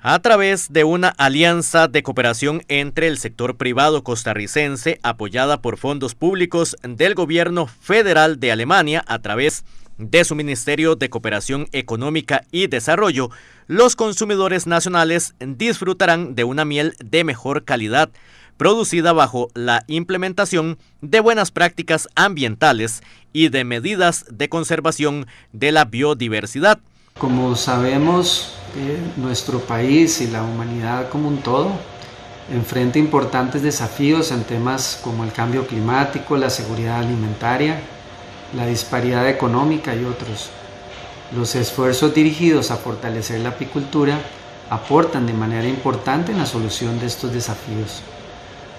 A través de una alianza de cooperación entre el sector privado costarricense apoyada por fondos públicos del gobierno federal de Alemania a través de su Ministerio de Cooperación Económica y Desarrollo, los consumidores nacionales disfrutarán de una miel de mejor calidad, producida bajo la implementación de buenas prácticas ambientales y de medidas de conservación de la biodiversidad. Como sabemos, nuestro país y la humanidad como un todo enfrenta importantes desafíos en temas como el cambio climático, la seguridad alimentaria, la disparidad económica y otros. Los esfuerzos dirigidos a fortalecer la apicultura aportan de manera importante en la solución de estos desafíos.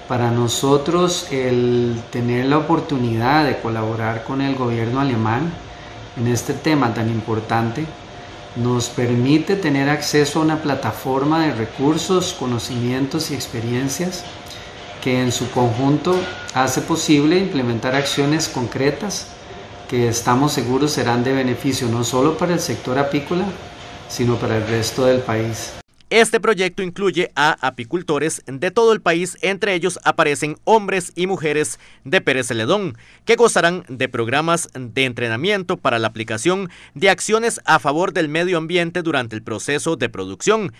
Para nosotros el tener la oportunidad de colaborar con el gobierno alemán en este tema tan importante nos permite tener acceso a una plataforma de recursos, conocimientos y experiencias que en su conjunto hace posible implementar acciones concretas que estamos seguros serán de beneficio no solo para el sector apícola, sino para el resto del país. Este proyecto incluye a apicultores de todo el país, entre ellos aparecen hombres y mujeres de Pérez Celedón, que gozarán de programas de entrenamiento para la aplicación de acciones a favor del medio ambiente durante el proceso de producción.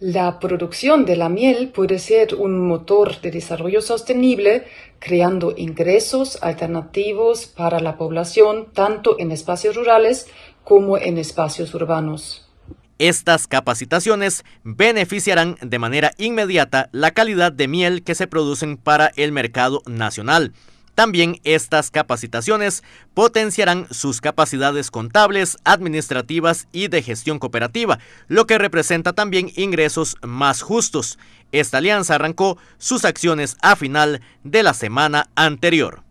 La producción de la miel puede ser un motor de desarrollo sostenible, creando ingresos alternativos para la población tanto en espacios rurales como en espacios urbanos. Estas capacitaciones beneficiarán de manera inmediata la calidad de miel que se producen para el mercado nacional. También estas capacitaciones potenciarán sus capacidades contables, administrativas y de gestión cooperativa, lo que representa también ingresos más justos. Esta alianza arrancó sus acciones a final de la semana anterior.